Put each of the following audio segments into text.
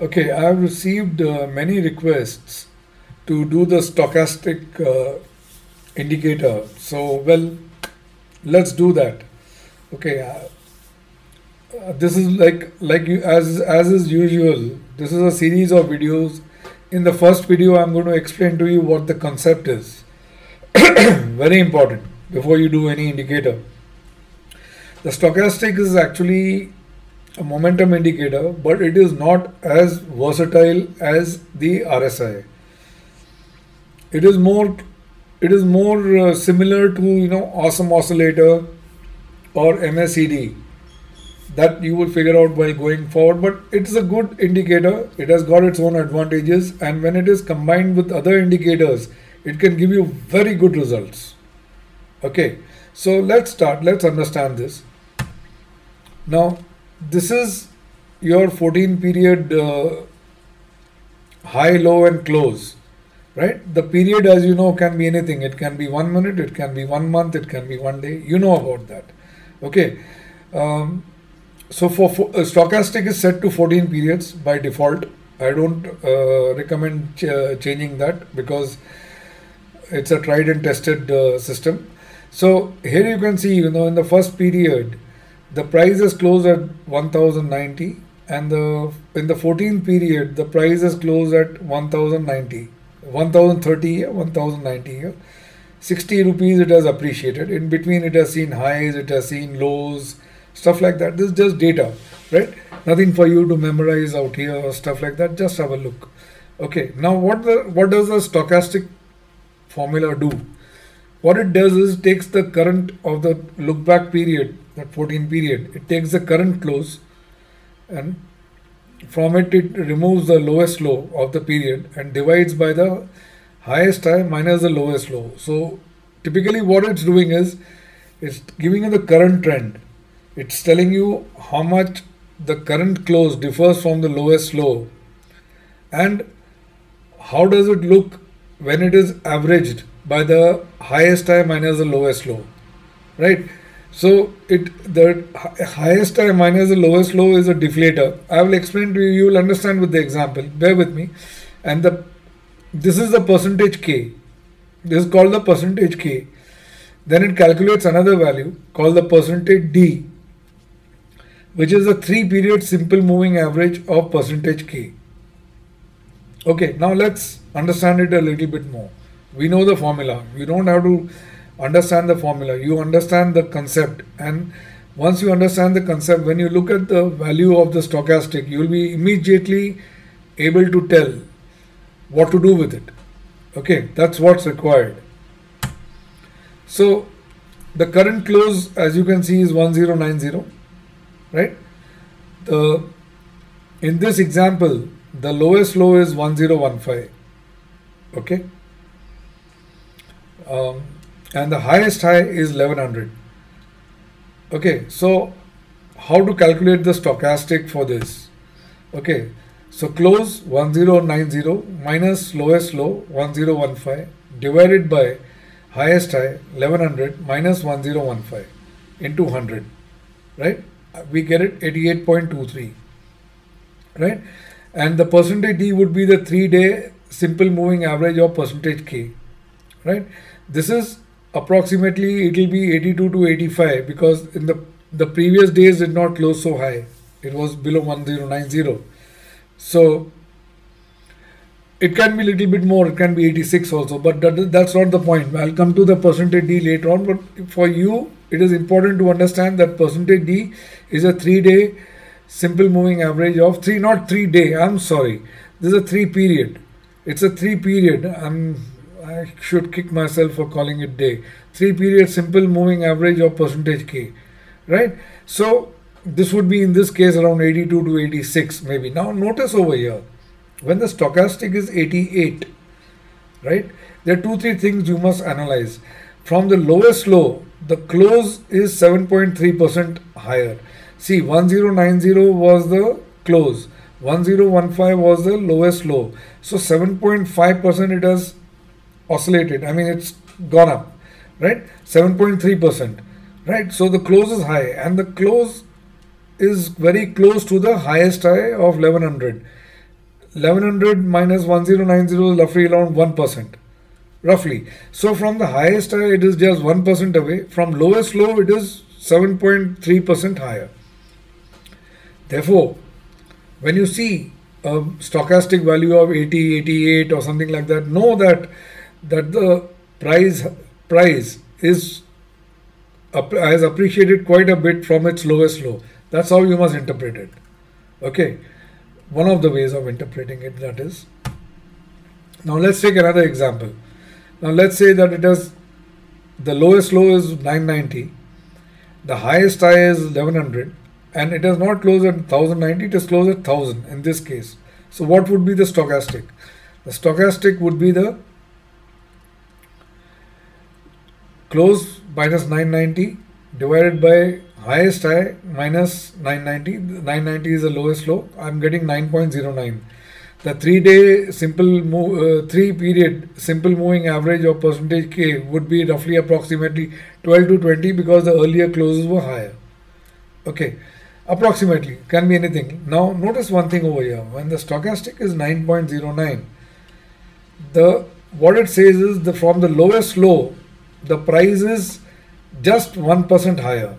Okay, I have received uh, many requests to do the stochastic uh, indicator. So, well, let's do that. Okay, uh, uh, this is like like you as as is usual. This is a series of videos. In the first video, I'm going to explain to you what the concept is. Very important before you do any indicator. The stochastic is actually a momentum indicator, but it is not as versatile as the RSI. It is more it is more uh, similar to you know awesome oscillator or MACD that you will figure out by going forward but it's a good indicator. It has got its own advantages and when it is combined with other indicators it can give you very good results. Okay so let's start let's understand this. Now this is your 14 period uh, high low and close right? The period as you know can be anything. It can be one minute it can be one month it can be one day. You know about that. Okay. Um, so for, for uh, stochastic is set to 14 periods by default. I don't uh, recommend ch uh, changing that because it's a tried and tested uh, system. So here you can see you know in the first period the price is closed at 1090 and the in the 14th period the price is closed at 1090 1030 1090 60 rupees it has appreciated. In between it has seen highs it has seen lows stuff like that. This is just data right? Nothing for you to memorize out here or stuff like that. Just have a look. Okay now what the what does the stochastic formula do what it does is it takes the current of the look back period that 14 period it takes the current close and from it it removes the lowest low of the period and divides by the highest high minus the lowest low. So typically what it's doing is it's giving you the current trend. It's telling you how much the current close differs from the lowest low and how does it look when it is averaged by the highest high minus the lowest low right so it the highest high minus the lowest low is a deflator. I will explain to you. You will understand with the example. Bear with me. And the this is the percentage k. This is called the percentage k. Then it calculates another value called the percentage d, which is a three period simple moving average of percentage k. Okay, now let's understand it a little bit more. We know the formula. You don't have to understand the formula, you understand the concept and once you understand the concept, when you look at the value of the stochastic, you will be immediately able to tell what to do with it. Okay, that's what's required. So the current close as you can see is 1090, right? The in this example, the lowest low is 1015. Okay. Um, and the highest high is 1100 okay so how to calculate the stochastic for this? Okay so close 1090 minus lowest low 1015 divided by highest high 1100 minus 1015 into 100 right? We get it 88.23 right? And the percentage d would be the three day simple moving average of percentage k right this is approximately it will be 82 to 85 because in the the previous days did not close so high. It was below 1090 so it can be a little bit more it can be 86 also but that, that's not the point. I'll come to the percentage d later on but for you it is important to understand that percentage d is a three day simple moving average of three not three day i'm sorry. This is a three period. It's a three period i'm I should kick myself for calling it day. Three period simple moving average of percentage K, right? So this would be in this case around 82 to 86 maybe. Now notice over here, when the stochastic is 88, right? There are two, three things you must analyze. From the lowest low, the close is 7.3% higher. See, 1090 was the close. 1015 was the lowest low. So 7.5% it has oscillated. I mean, it's gone up, right? 7.3%, right? So the close is high and the close is very close to the highest high of 1100. 1100 minus 1090 is roughly around 1%. Roughly. So from the highest high, it is just 1% away. From lowest low, it is 7.3% higher. Therefore, when you see a stochastic value of 80, 88 or something like that, know that that the price price is has appreciated quite a bit from its lowest low. That's how you must interpret it. Okay, one of the ways of interpreting it that is. Now let's take another example. Now let's say that it has the lowest low is 990, the highest high is 1100, and it has not closed at 1090, it is closed at 1000 in this case. So what would be the stochastic? The stochastic would be the close minus 990 divided by highest high minus 990 990 is the lowest low. I'm getting 9.09 the three day simple move uh, three period simple moving average of percentage k would be roughly approximately 12 to 20 because the earlier closes were higher. Okay. Approximately. Can be anything. Now notice one thing over here. When the stochastic is 9.09 the what it says is the from the lowest low the price is just 1% higher.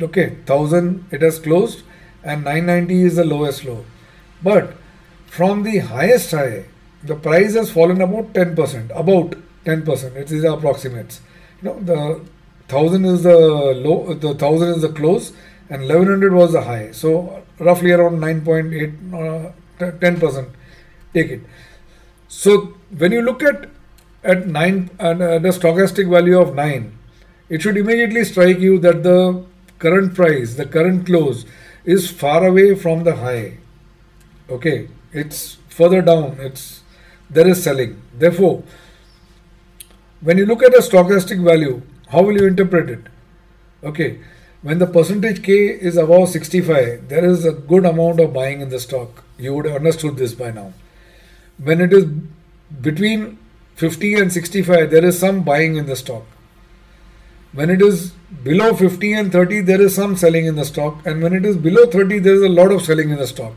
Okay, 1000 it has closed and 990 is the lowest low. But from the highest high, the price has fallen about 10%, about 10%. It is approximates. You know, the 1000 is the low, the 1000 is the close and 1100 was the high. So roughly around 9.8, uh, 10%. Take it. So when you look at at 9 and uh, at a stochastic value of 9 it should immediately strike you that the current price the current close is far away from the high. Okay it's further down it's there is selling. Therefore when you look at a stochastic value how will you interpret it? Okay when the percentage k is above 65 there is a good amount of buying in the stock. You would have understood this by now. When it is between 50 and 65, there is some buying in the stock. When it is below 50 and 30, there is some selling in the stock. And when it is below 30, there is a lot of selling in the stock.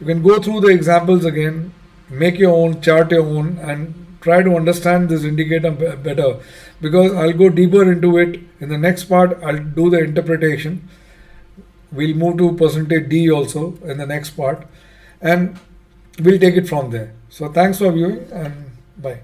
You can go through the examples again, make your own, chart your own, and try to understand this indicator better because I'll go deeper into it. In the next part, I'll do the interpretation. We'll move to percentage D also in the next part, and we'll take it from there. So, thanks for viewing and bye.